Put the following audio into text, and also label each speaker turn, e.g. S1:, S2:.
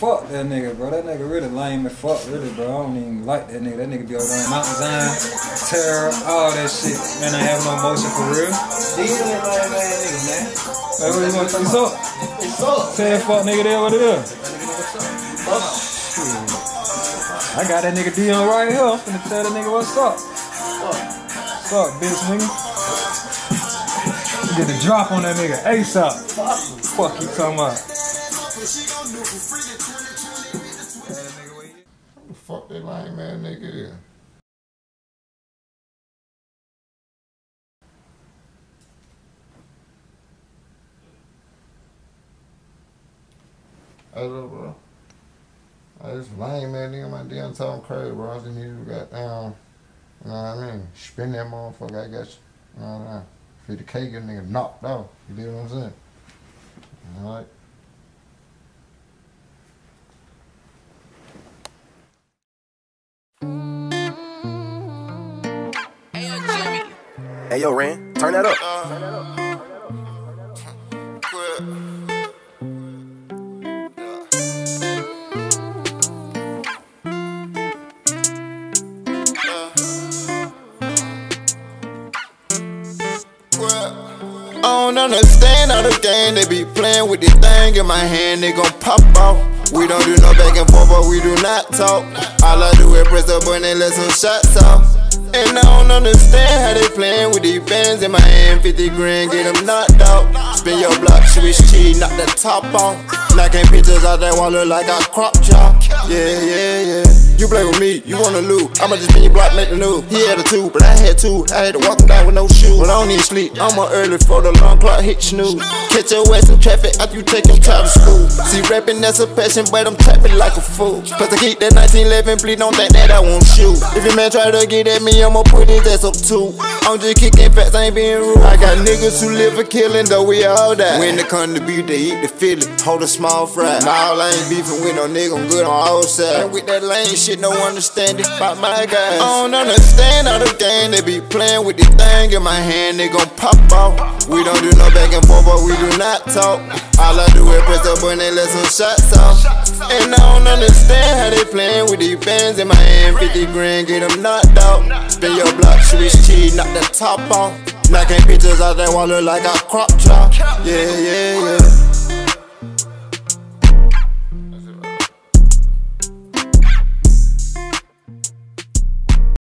S1: fuck that nigga, bro. That nigga really lame as fuck, really, bro. I don't even like that nigga. That nigga be over there on Mount Zion, terror, all that shit. Man, I have no emotion for real.
S2: These are lame ass niggas, man.
S1: Hey, what you want to say? up?
S2: It's up.
S1: That fuck nigga there what it is. I got that nigga Dion right here. I'm finna tell that nigga what's up. What's up, bitch nigga? Get the drop on that nigga ASAP.
S2: Fuck.
S1: Fuck you talking about?
S3: Fuck that lame man nigga is? Hey, look, bro. I just lame man nigga, my damn talking crazy, bro. I just need to got down. You know what I mean? Spin that motherfucker, I got you. Know what I mean? 50K, get a nigga knocked out. You dig what I'm saying? Alright.
S4: Hey yo, Ren, turn that up.
S5: I don't understand how the game they be playing with this thing in my hand, they gon' pop off. We don't do no back and forth, but we do not talk. All I do is press the button and let some shots off. And I don't understand with these bands in my hand. 50 grand, get them knocked out. Spin your block, switch cheese, knock the top off. Knocking pictures out that wall look like I crop. Yeah, yeah, yeah. You play with me, you wanna lose. I'ma just spin your block, make the news. He had a two, but I had two. I had to walk him down with no shoes. When I don't need sleep, I'm up early for the long clock hit snooze. Catch your ass in traffic after you take him to school. See, rapping that's a passion, but I'm trapping like a fool. Plus, I keep that 1911, please don't think that I won't shoot. If your man try to get at me, I'ma put his ass up too. I'm just kicking facts, I ain't being rude. I got niggas who live for killing, though we all die. When it come to beef, they eat the fillet, hold a small fry. Nah, I ain't beefing with no nigga, I'm good on all sides. And with that lame shit, no understanding about my guys. I don't understand how the game they be playing with this thing in my hand, they gon' pop off. We don't do no back and forth, but we do not talk. All I do is press button and let some shots off. And I don't understand how they playing with these bands in my hand. 50 grand, get them knocked out. Spin your block, switch cheese, knock the top off. Knocking pictures out that wall look like I crop chop. Yeah, yeah, yeah.